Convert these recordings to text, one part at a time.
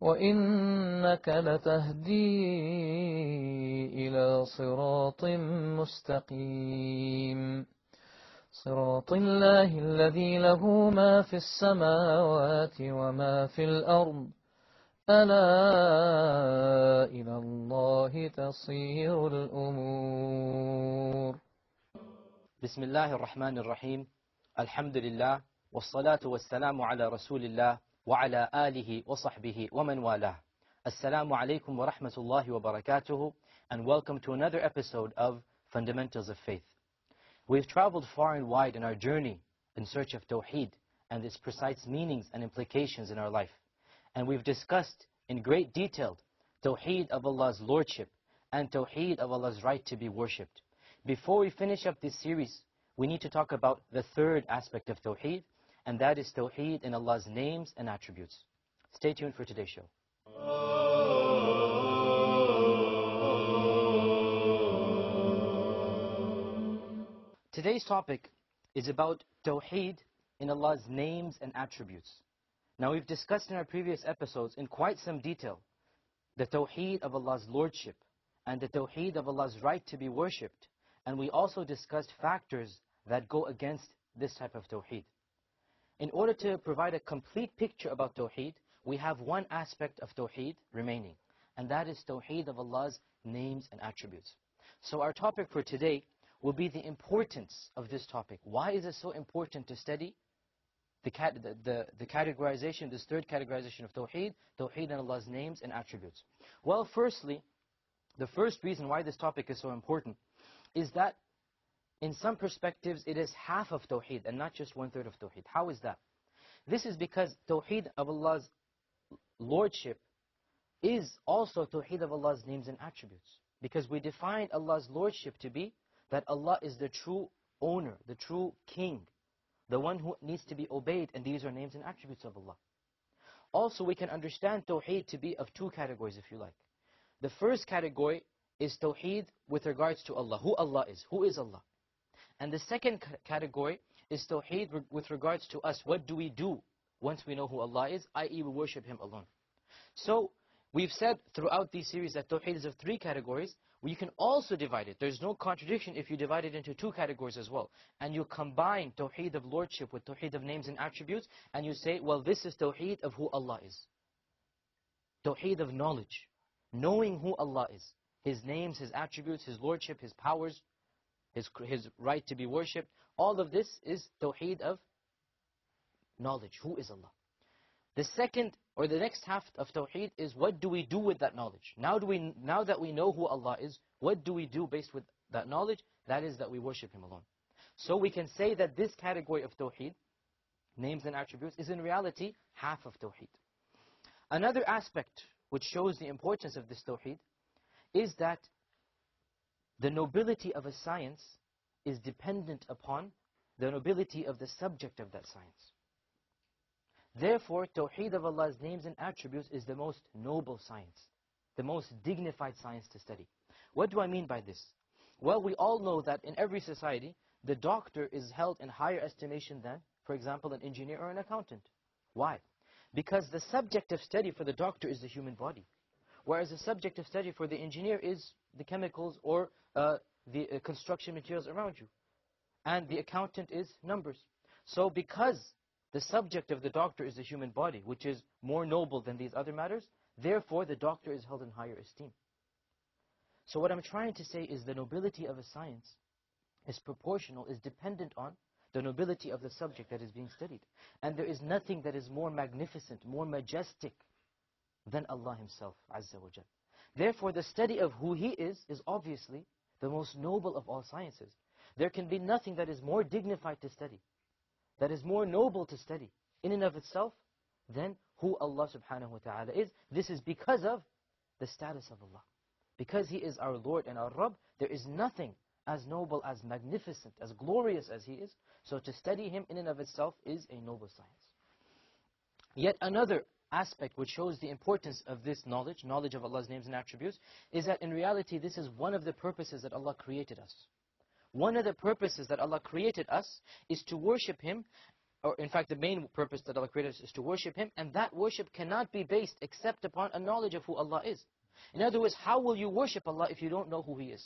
وإنك لتهدي إلى صراط مستقيم. صراط الله الذي له ما في السماوات وما في الأرض. ألا إلى الله تصير الأمور. بسم الله الرحمن الرحيم. الحمد لله والصلاة والسلام على رسول الله وعلى آله وصحبه ومن والاه Assalamu alaikum wa rahmatullahi wa barakatuhu and welcome to another episode of Fundamentals of Faith. We've traveled far and wide in our journey in search of Tawheed and its precise meanings and implications in our life. And we've discussed in great detail Tawheed of Allah's Lordship and Tawheed of Allah's right to be worshipped. Before we finish up this series, we need to talk about the third aspect of Tawheed, and that is Tawheed in Allah's names and attributes. Stay tuned for today's show. Today's topic is about Tawheed in Allah's names and attributes. Now we've discussed in our previous episodes in quite some detail the Tawheed of Allah's Lordship and the Tawheed of Allah's right to be worshipped. And we also discussed factors that go against this type of Tawheed. In order to provide a complete picture about Tawheed, we have one aspect of Tawheed remaining, and that is Tawheed of Allah's names and attributes. So our topic for today will be the importance of this topic. Why is it so important to study the, the, the, the categorization, this third categorization of Tawheed, Tawheed and Allah's names and attributes? Well, firstly, the first reason why this topic is so important is that in some perspectives it is half of Tawheed and not just one third of Tawheed. How is that? This is because Tawheed of Allah's Lordship is also Tawheed of Allah's names and attributes. Because we define Allah's Lordship to be that Allah is the true owner, the true king, the one who needs to be obeyed, and these are names and attributes of Allah. Also, we can understand Tawheed to be of two categories, if you like. The first category is Tawheed with regards to Allah, who Allah is, who is Allah. And the second category is Tawheed with regards to us, what do we do once we know who Allah is, i.e. we worship Him alone. So, we've said throughout these series that Tawheed is of three categories, you can also divide it. There's no contradiction if you divide it into two categories as well. And you combine Tawheed of Lordship with Tawheed of names and attributes, and you say, well, this is Tawheed of who Allah is. Tawheed of knowledge. Knowing who Allah is. His names, His attributes, His Lordship, His powers, His, his right to be worshipped. All of this is Tawheed of knowledge. Who is Allah? The second or the next half of Tawheed is what do we do with that knowledge? Now, do we, now that we know who Allah is, what do we do based with that knowledge? That is that we worship Him alone. So we can say that this category of Tawheed, names and attributes, is in reality half of Tawheed. Another aspect which shows the importance of this Tawheed is that the nobility of a science is dependent upon the nobility of the subject of that science. Therefore, Tawheed of Allah's names and attributes is the most noble science, the most dignified science to study. What do I mean by this? Well, we all know that in every society, the doctor is held in higher estimation than, for example, an engineer or an accountant. Why? Because the subject of study for the doctor is the human body, whereas the subject of study for the engineer is the chemicals or uh, the uh, construction materials around you. And the accountant is numbers. So because the subject of the doctor is the human body, which is more noble than these other matters. Therefore, the doctor is held in higher esteem. So what I'm trying to say is the nobility of a science is proportional, is dependent on the nobility of the subject that is being studied. And there is nothing that is more magnificent, more majestic than Allah Himself, Azza wa Jal. Therefore, the study of who He is, is obviously the most noble of all sciences. There can be nothing that is more dignified to study that is more noble to study in and of itself than who Allah subhanahu wa ta'ala is. This is because of the status of Allah. Because He is our Lord and our Rabb, there is nothing as noble, as magnificent, as glorious as He is. So to study Him in and of itself is a noble science. Yet another aspect which shows the importance of this knowledge, knowledge of Allah's names and attributes, is that in reality this is one of the purposes that Allah created us. One of the purposes that Allah created us is to worship Him, or in fact the main purpose that Allah created us is to worship Him, and that worship cannot be based except upon a knowledge of who Allah is. In other words, how will you worship Allah if you don't know who He is?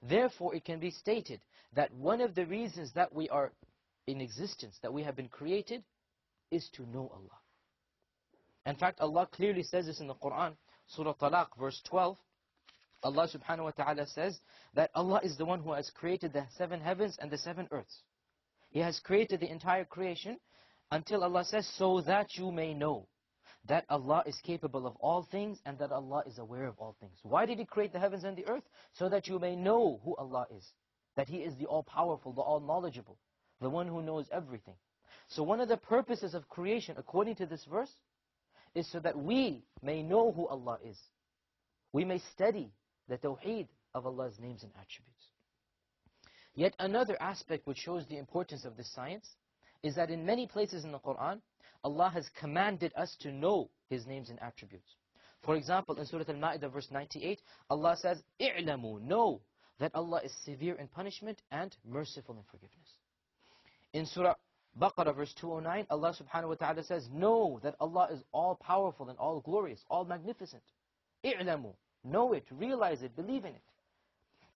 Therefore, it can be stated that one of the reasons that we are in existence, that we have been created, is to know Allah. In fact, Allah clearly says this in the Quran, Surah Talaq, verse 12. Allah subhanahu wa ta'ala says that Allah is the one who has created the seven heavens and the seven earths. He has created the entire creation until Allah says, so that you may know that Allah is capable of all things and that Allah is aware of all things. Why did He create the heavens and the earth? So that you may know who Allah is. That He is the all-powerful, the all-knowledgeable, the one who knows everything. So one of the purposes of creation, according to this verse, is so that we may know who Allah is. We may study the tawheed of Allah's names and attributes. Yet another aspect which shows the importance of this science is that in many places in the Quran, Allah has commanded us to know His names and attributes. For example, in Surah Al-Ma'idah verse 98, Allah says, "I'lamu, Know that Allah is severe in punishment and merciful in forgiveness. In Surah Baqarah verse 209, Allah subhanahu wa ta'ala says, Know that Allah is all powerful and all glorious, all magnificent. I'lamu, Know it, realize it, believe in it.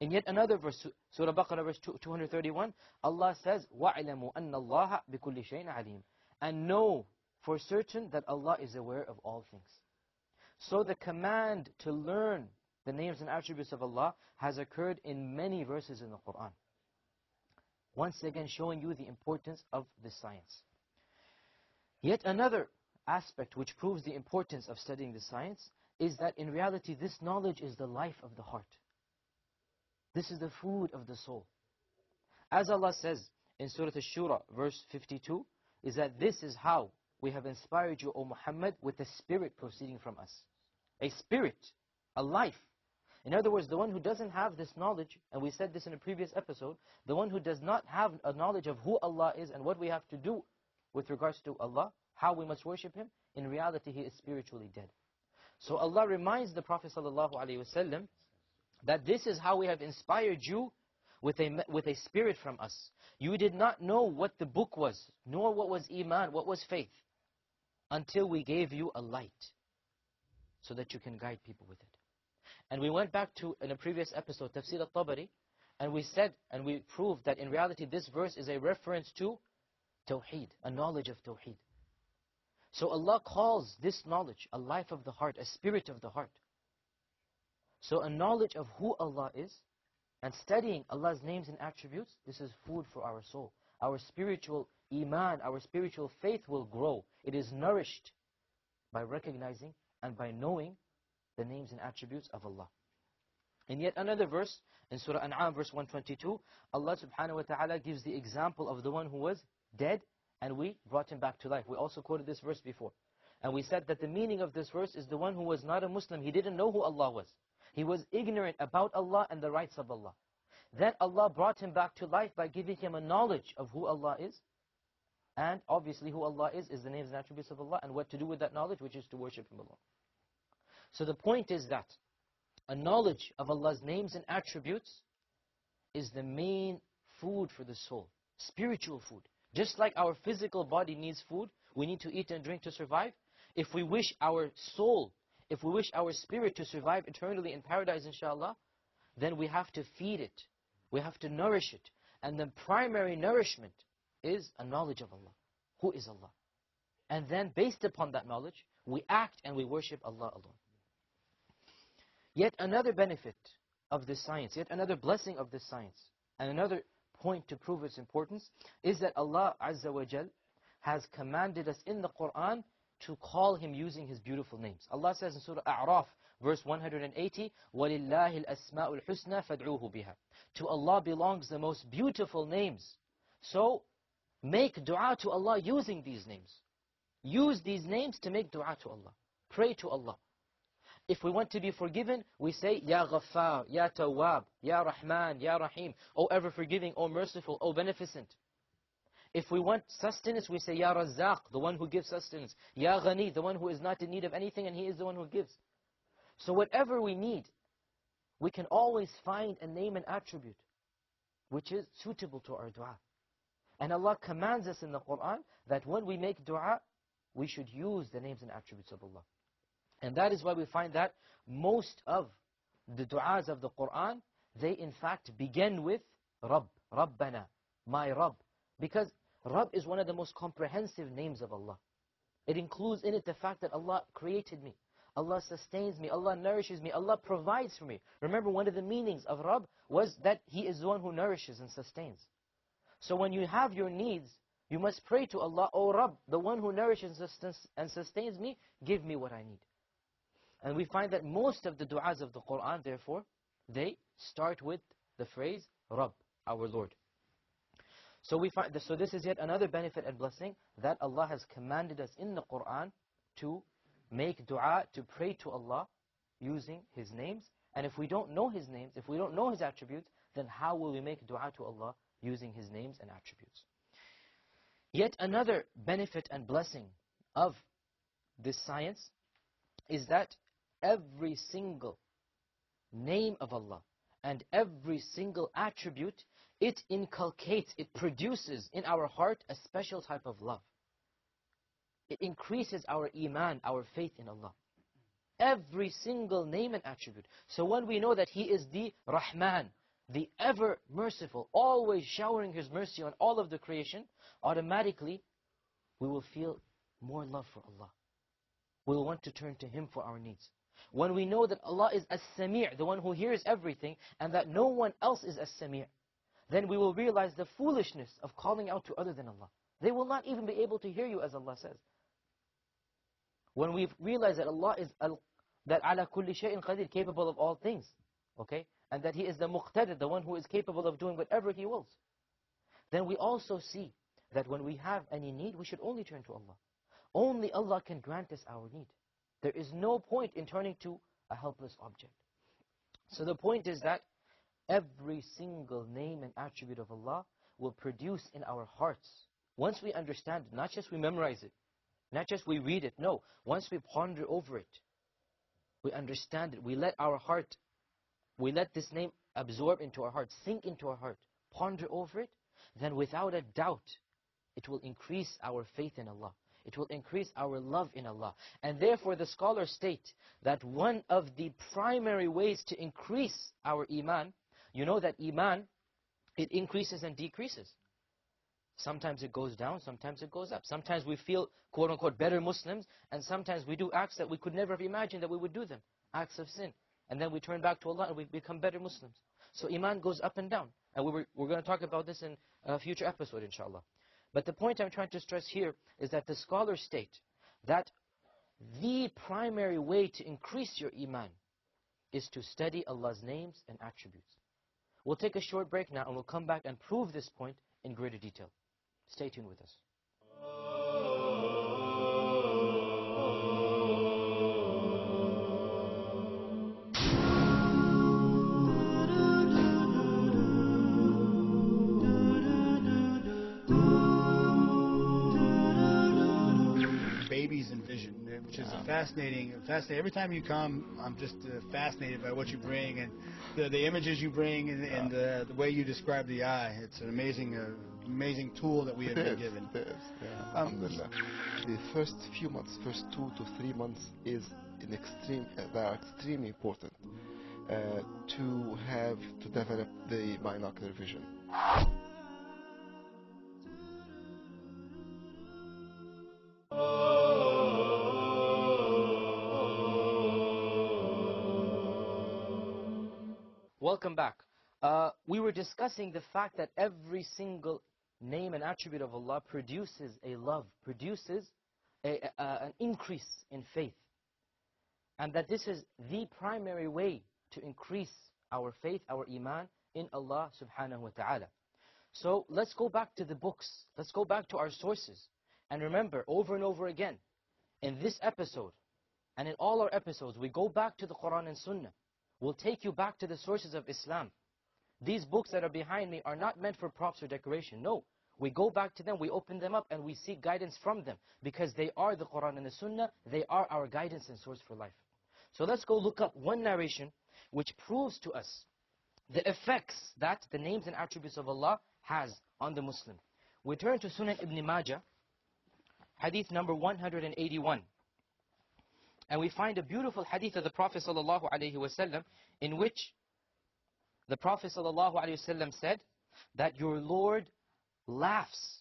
In yet another verse, Surah Baqarah verse 231, Allah says, وَاعْلَمُوا أَنَّ اللَّهَ بِكُلِّ شَيْءٍ عَلِيمٍ And know for certain that Allah is aware of all things. So the command to learn the names and attributes of Allah has occurred in many verses in the Quran. Once again showing you the importance of this science. Yet another aspect which proves the importance of studying the science is that in reality this knowledge is the life of the heart. This is the food of the soul. As Allah says in Surah Ash-Shura, verse 52, is that this is how we have inspired you, O Muhammad, with a spirit proceeding from us. A spirit, a life. In other words, the one who doesn't have this knowledge, and we said this in a previous episode, the one who does not have a knowledge of who Allah is and what we have to do with regards to Allah, how we must worship Him, in reality he is spiritually dead. So Allah reminds the Prophet ﷺ that this is how we have inspired you with a, with a spirit from us. You did not know what the book was, nor what was iman, what was faith, until we gave you a light so that you can guide people with it. And we went back to, in a previous episode, Tafsir al-Tabari, and we said, and we proved that in reality this verse is a reference to Tawheed, a knowledge of Tawheed. So Allah calls this knowledge a life of the heart, a spirit of the heart. So a knowledge of who Allah is and studying Allah's names and attributes, this is food for our soul. Our spiritual iman, our spiritual faith will grow. It is nourished by recognizing and by knowing the names and attributes of Allah. In yet another verse, in Surah An'am verse 122, Allah subhanahu wa ta'ala gives the example of the one who was dead and we brought him back to life. We also quoted this verse before. And we said that the meaning of this verse is the one who was not a Muslim. He didn't know who Allah was. He was ignorant about Allah and the rights of Allah. Then Allah brought him back to life by giving him a knowledge of who Allah is. And obviously who Allah is, is the names and attributes of Allah. And what to do with that knowledge, which is to worship Him alone. So the point is that a knowledge of Allah's names and attributes is the main food for the soul. Spiritual food. Just like our physical body needs food, we need to eat and drink to survive. If we wish our soul, if we wish our spirit to survive eternally in paradise, inshallah, then we have to feed it. We have to nourish it. And the primary nourishment is a knowledge of Allah. Who is Allah? And then based upon that knowledge, we act and we worship Allah alone. Yet another benefit of this science, yet another blessing of this science, and another point to prove its importance is that Allah Azza wa Jal has commanded us in the Quran to call Him using His beautiful names. Allah says in Surah A'raf, verse 180, وَلِلَّهِ الْأَسْمَاءُ الْحُسْنَى فَادْعُوهُ بِهَا To Allah belongs the most beautiful names. So, make dua to Allah using these names. Use these names to make dua to Allah. Pray to Allah. If we want to be forgiven, we say, Ya Ghaffar, Ya Tawwab, Ya Rahman, Ya Rahim, O ever forgiving, O merciful, O beneficent. If we want sustenance, we say, Ya Razzaq, the one who gives sustenance. Ya Ghani, the one who is not in need of anything and He is the one who gives. So whatever we need, we can always find a name and attribute which is suitable to our dua. And Allah commands us in the Quran that when we make dua, we should use the names and attributes of Allah. And that is why we find that most of the du'as of the Quran, they in fact begin with Rabb, Rabbana, my Rabb. Because Rabb is one of the most comprehensive names of Allah. It includes in it the fact that Allah created me. Allah sustains me, Allah nourishes me, Allah provides for me. Remember, one of the meanings of Rabb was that He is the one who nourishes and sustains. So when you have your needs, you must pray to Allah, O Rabb, the one who nourishes and sustains me, give me what I need. And we find that most of the du'as of the Quran, therefore, they start with the phrase, Rabb, our Lord. So we find, so this is yet another benefit and blessing that Allah has commanded us in the Quran to make dua, to pray to Allah using His names. And if we don't know His names, if we don't know His attributes, then how will we make dua to Allah using His names and attributes? Yet another benefit and blessing of this science is that every single name of Allah and every single attribute, it inculcates, it produces in our heart a special type of love. It increases our iman, our faith in Allah. Every single name and attribute. So when we know that He is the Rahman, the ever merciful, always showering His mercy on all of the creation, automatically we will feel more love for Allah. We'll want to turn to Him for our needs. When we know that Allah is As-Sami' the one who hears everything, and that no one else is As-Sami' then we will realize the foolishness of calling out to other than Allah. They will not even be able to hear you as Allah says. When we realize that Allah is al, that ala kulli shay'in qadir, capable of all things, okay, and that He is the muqtadir, the one who is capable of doing whatever He wills, then we also see that when we have any need, we should only turn to Allah. Only Allah can grant us our need. There is no point in turning to a helpless object. So the point is that every single name and attribute of Allah will produce in our hearts. Once we understand it, not just we memorize it, not just we read it, no. Once we ponder over it, we understand it, we let our heart, we let this name absorb into our heart, sink into our heart, ponder over it, then without a doubt, it will increase our faith in Allah. It will increase our love in Allah. And therefore the scholars state that one of the primary ways to increase our iman, you know that iman, it increases and decreases. Sometimes it goes down, sometimes it goes up. Sometimes we feel, quote unquote, better Muslims, and sometimes we do acts that we could never have imagined that we would do them. Acts of sin. And then we turn back to Allah and we become better Muslims. So iman goes up and down. And we were, we're going to talk about this in a future episode, inshallah. But the point I'm trying to stress here is that the scholars state that the primary way to increase your iman is to study Allah's names and attributes. We'll take a short break now and we'll come back and prove this point in greater detail. Stay tuned with us. Is a fascinating, fascinating. Every time you come, I'm just uh, fascinated by what you bring and the, the images you bring and, and uh, the way you describe the eye. It's an amazing, uh, amazing tool that we have been given. Yes, yeah, Um, The first few months, first two to three months is an extreme, uh, they are extremely important uh, to have to develop the binocular vision. Welcome back. Uh, we were discussing the fact that every single name and attribute of Allah produces a love, produces a, a, an increase in faith. And that this is the primary way to increase our faith, our iman in Allah subhanahu wa ta'ala. So let's go back to the books. Let's go back to our sources. And remember, over and over again, in this episode, And in all our episodes, we go back to the Quran and Sunnah. We'll take you back to the sources of Islam. These books that are behind me are not meant for props or decoration. No. We go back to them, we open them up, and we seek guidance from them. Because they are the Quran and the Sunnah, they are our guidance and source for life. So let's go look up one narration which proves to us the effects that the names and attributes of Allah has on the Muslim. We turn to Sunan Ibn Majah, hadith number 181. And we find a beautiful hadith of the Prophet ﷺ in which the Prophet ﷺ said that your Lord laughs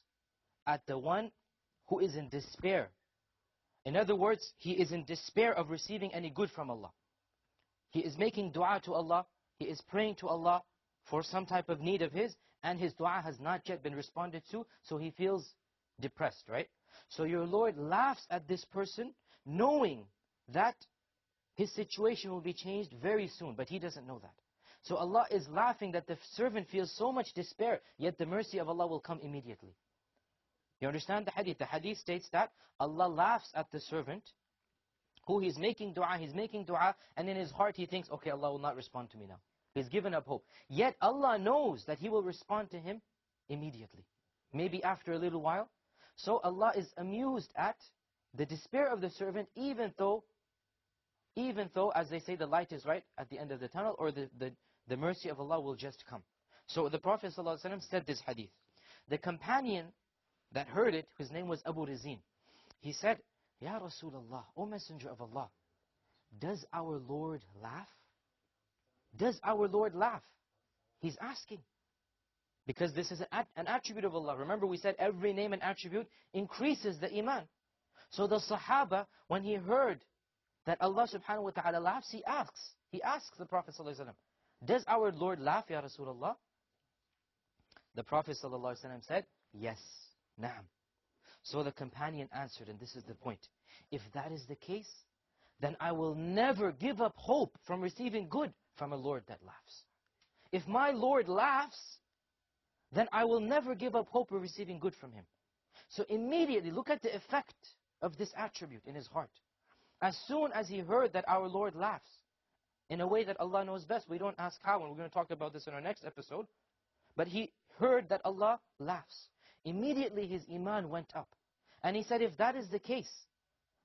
at the one who is in despair. In other words, he is in despair of receiving any good from Allah. He is making dua to Allah, he is praying to Allah for some type of need of his, and his dua has not yet been responded to, so he feels depressed, right? So your Lord laughs at this person, knowing that his situation will be changed very soon, but he doesn't know that. So Allah is laughing that the servant feels so much despair, yet the mercy of Allah will come immediately. You understand the hadith? The hadith states that Allah laughs at the servant who he's making dua, he's making dua, and in his heart he thinks, okay, Allah will not respond to me now. He's given up hope. Yet Allah knows that He will respond to him immediately. Maybe after a little while. So Allah is amused at the despair of the servant, even though even though, as they say, the light is right at the end of the tunnel, or the, the, the mercy of Allah will just come. So the Prophet ﷺ said this hadith. The companion that heard it, his name was Abu Rizin. He said, Ya Rasulullah, O Messenger of Allah, does our Lord laugh? Does our Lord laugh? He's asking. Because this is an, an attribute of Allah. Remember we said every name and attribute increases the iman. So the Sahaba, when he heard that Allah subhanahu wa ta'ala laughs, he asks. He asks the Prophet does our Lord laugh, Ya Rasulullah? The Prophet said, yes, na'am. So the companion answered, and this is the point. If that is the case, then I will never give up hope from receiving good from a Lord that laughs. If my Lord laughs, then I will never give up hope of receiving good from Him. So immediately, look at the effect of this attribute in his heart. As soon as he heard that our Lord laughs, in a way that Allah knows best, we don't ask how, and we're going to talk about this in our next episode, but he heard that Allah laughs. Immediately his iman went up. And he said, if that is the case,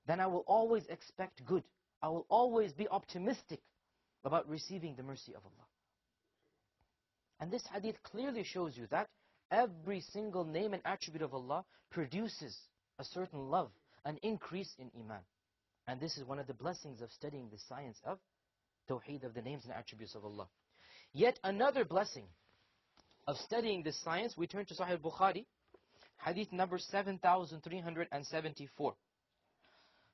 then I will always expect good. I will always be optimistic about receiving the mercy of Allah. And this hadith clearly shows you that every single name and attribute of Allah produces a certain love, an increase in iman. And this is one of the blessings of studying the science of Tawheed, of the names and attributes of Allah. Yet another blessing of studying this science, we turn to Sahih Bukhari, hadith number 7374.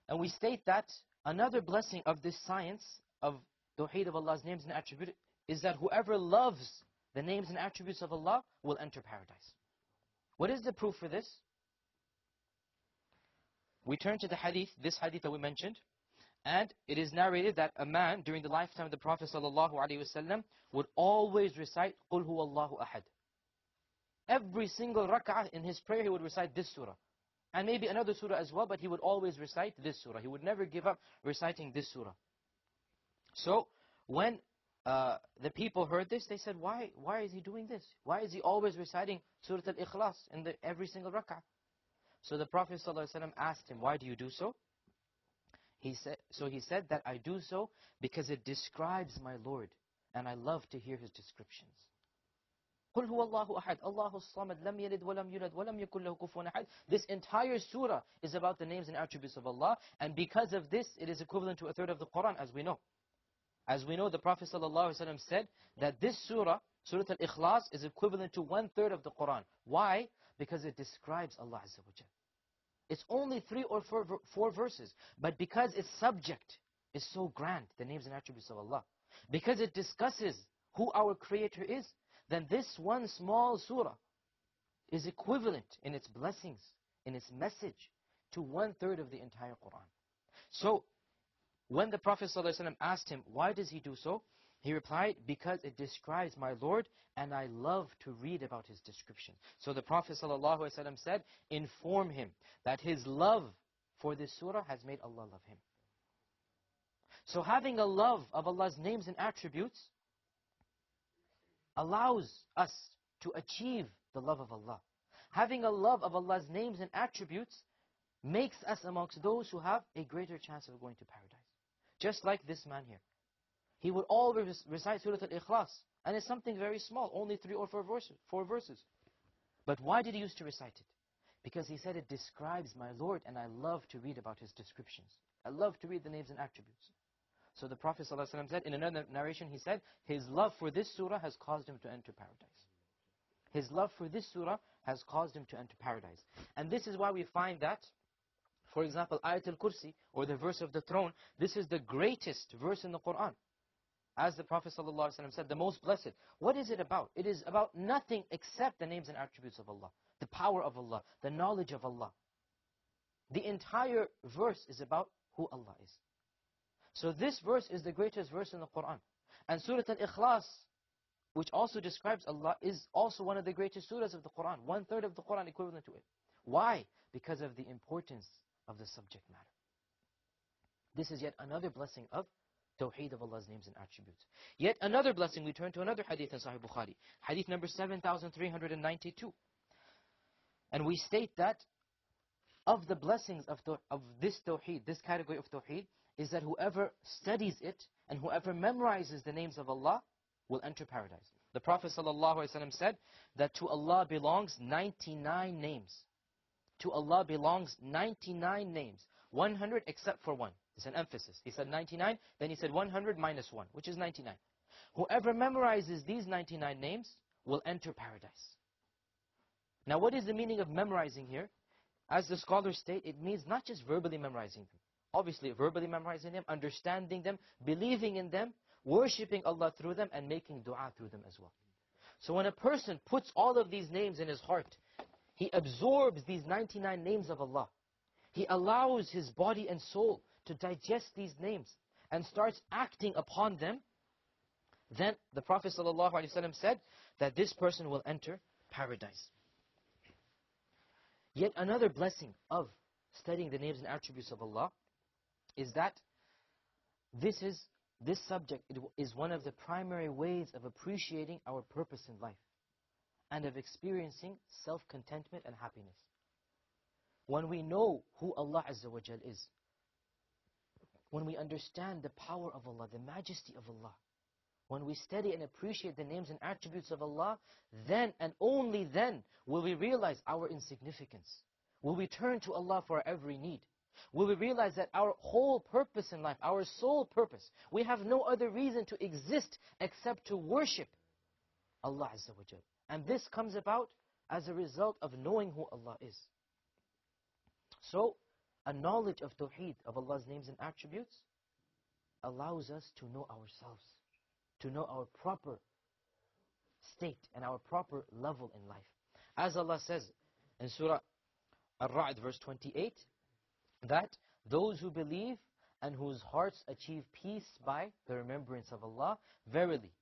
And we state that another blessing of this science of Tawheed of Allah's names and attributes is that whoever loves the names and attributes of Allah will enter paradise. What is the proof for this? We turn to the hadith, this hadith that we mentioned, and it is narrated that a man during the lifetime of the Prophet ﷺ would always recite قُلْ هُوَ اللَّهُ أَحَدٌ Every single rak'ah in his prayer he would recite this surah. And maybe another surah as well, but he would always recite this surah. He would never give up reciting this surah. So, when uh, the people heard this, they said, why, why is he doing this? Why is he always reciting Surah Al-Ikhlas in the, every single rak'ah? So the Prophet ﷺ asked him, why do you do so? He said, so he said that I do so because it describes my Lord, and I love to hear his descriptions. قل هو الله أحد الله الصمد لم يلد ولم يولد ولم يكن له كفوا أحد This entire surah is about the names and attributes of Allah and because of this it is equivalent to a third of the Quran as we know. As we know, the Prophet ﷺ said that this surah, Surah Al-Ikhlas, is equivalent to one third of the Quran. Why? Because it describes Allah Azza wa It's only three or four, four verses, but because its subject is so grand, the names and attributes of Allah, because it discusses who our Creator is, then this one small surah is equivalent in its blessings, in its message, to one third of the entire Quran. So, when the Prophet ﷺ asked him, why does he do so? He replied, because it describes my Lord and I love to read about his description. So the Prophet ﷺ said, inform him that his love for this surah has made Allah love him. So having a love of Allah's names and attributes allows us to achieve the love of Allah. Having a love of Allah's names and attributes makes us amongst those who have a greater chance of going to paradise. Just like this man here. He would always recite Surah Al-Ikhlas. And it's something very small, only three or four verses, four verses. But why did he used to recite it? Because he said it describes my Lord and I love to read about his descriptions. I love to read the names and attributes. So the Prophet ﷺ said, in another narration, he said, his love for this surah has caused him to enter paradise. His love for this surah has caused him to enter paradise. And this is why we find that, for example, Ayatul Kursi, or the verse of the throne, this is the greatest verse in the Quran. As the Prophet ﷺ said, the most blessed. What is it about? It is about nothing except the names and attributes of Allah, the power of Allah, the knowledge of Allah. The entire verse is about who Allah is. So this verse is the greatest verse in the Quran. And Surah Al-Ikhlas, which also describes Allah, is also one of the greatest surahs of the Quran. One third of the Quran equivalent to it. Why? Because of the importance of the subject matter. This is yet another blessing of Tawheed of Allah's names and attributes. Yet another blessing, we turn to another hadith in Sahih Bukhari. Hadith number 7392. And we state that of the blessings of, of this Tawheed, this category of Tawheed, is that whoever studies it and whoever memorizes the names of Allah will enter paradise. The Prophet ﷺ said that to Allah belongs 99 names. To Allah belongs 99 names. 100 except for one. It's an emphasis. He said 99, then he said 100 minus 1, which is 99. Whoever memorizes these 99 names will enter paradise. Now what is the meaning of memorizing here? As the scholars state, it means not just verbally memorizing them. Obviously, verbally memorizing them, understanding them, believing in them, worshipping Allah through them, and making dua through them as well. So when a person puts all of these names in his heart, he absorbs these 99 names of Allah. He allows his body and soul to digest these names and starts acting upon them, then the Prophet ﷺ said that this person will enter paradise. Yet another blessing of studying the names and attributes of Allah is that this is this subject is one of the primary ways of appreciating our purpose in life and of experiencing self-contentment and happiness. When we know who Allah Azza wa is, when we understand the power of Allah, the majesty of Allah, when we study and appreciate the names and attributes of Allah, then and only then will we realize our insignificance. Will we turn to Allah for every need. Will we realize that our whole purpose in life, our sole purpose, we have no other reason to exist except to worship Allah Azza wa Jal. And this comes about as a result of knowing who Allah is. So, a knowledge of Tawheed, of Allah's names and attributes, allows us to know ourselves, to know our proper state and our proper level in life. As Allah says in Surah Al-Ra'd verse 28, that those who believe and whose hearts achieve peace by the remembrance of Allah, verily,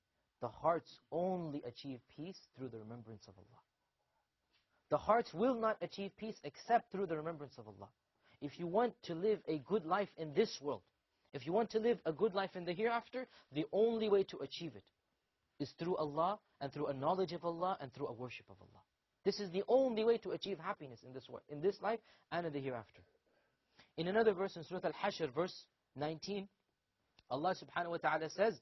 the hearts only achieve peace through the remembrance of Allah. The hearts will not achieve peace except through the remembrance of Allah. If you want to live a good life in this world, if you want to live a good life in the hereafter, the only way to achieve it is through Allah and through a knowledge of Allah and through a worship of Allah. This is the only way to achieve happiness in this world, in this life and in the hereafter. In another verse in Surah Al-Hashr, verse 19, Allah subhanahu wa ta'ala says,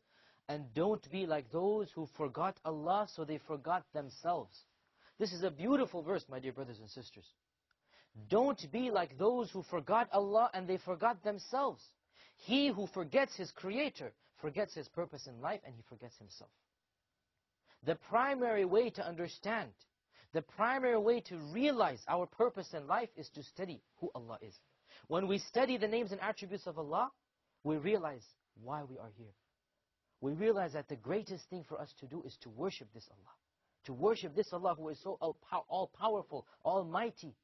And don't be like those who forgot Allah, so they forgot themselves. This is a beautiful verse, my dear brothers and sisters. Don't be like those who forgot Allah and they forgot themselves. He who forgets his creator forgets his purpose in life and he forgets himself. The primary way to understand, the primary way to realize our purpose in life is to study who Allah is. When we study the names and attributes of Allah, we realize why we are here. We realize that the greatest thing for us to do is to worship this Allah. To worship this Allah who is so all-powerful, almighty,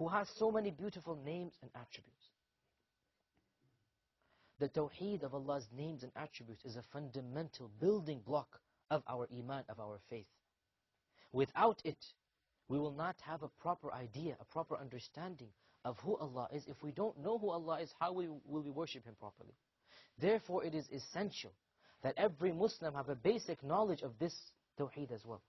who has so many beautiful names and attributes. The tawheed of Allah's names and attributes is a fundamental building block of our iman, of our faith. Without it, we will not have a proper idea, a proper understanding of who Allah is. If we don't know who Allah is, how we, will we worship Him properly? Therefore, it is essential that every Muslim have a basic knowledge of this tawheed as well.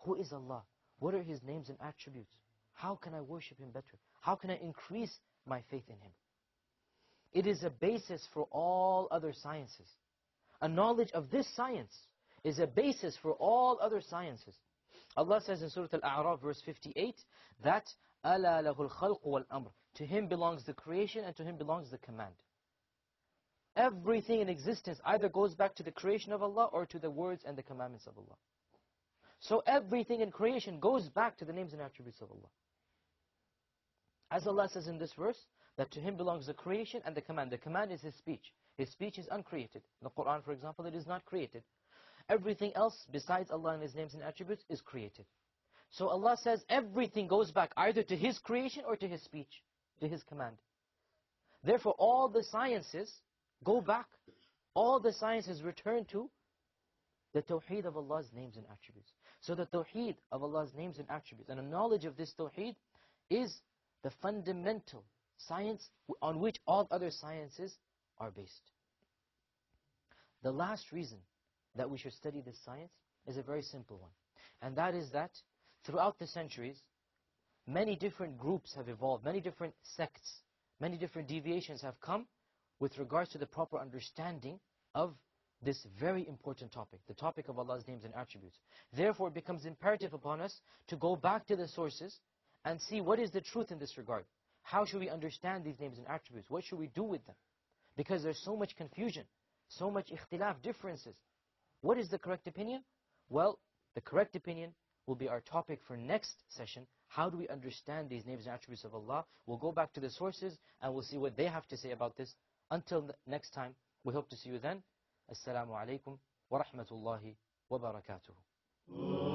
Who is Allah? What are His names and attributes? How can I worship Him better? How can I increase my faith in Him? It is a basis for all other sciences. A knowledge of this science is a basis for all other sciences. Allah says in Surah Al-A'raf verse 58 that أَلَا لَهُ الْخَلْقُ وَالْأَمْرُ To Him belongs the creation and to Him belongs the command. Everything in existence either goes back to the creation of Allah or to the words and the commandments of Allah. So everything in creation goes back to the names and attributes of Allah. As Allah says in this verse, that to Him belongs the creation and the command. The command is His speech. His speech is uncreated. In the Quran, for example, it is not created. Everything else besides Allah and His names and attributes is created. So Allah says everything goes back either to His creation or to His speech, to His command. Therefore, all the sciences go back. All the sciences return to the tawheed of Allah's names and attributes. So the tawheed of Allah's names and attributes and the knowledge of this tawheed is the fundamental science on which all other sciences are based. The last reason that we should study this science is a very simple one. And that is that throughout the centuries, many different groups have evolved, many different sects, many different deviations have come with regards to the proper understanding of this very important topic, the topic of Allah's names and attributes. Therefore, it becomes imperative upon us to go back to the sources and see what is the truth in this regard. How should we understand these names and attributes? What should we do with them? Because there's so much confusion, so much ikhtilaf, differences. What is the correct opinion? Well, the correct opinion will be our topic for next session. How do we understand these names and attributes of Allah? We'll go back to the sources and we'll see what they have to say about this. Until next time, we hope to see you then. Assalamu alaikum wa rahmatullahi wa barakatuh.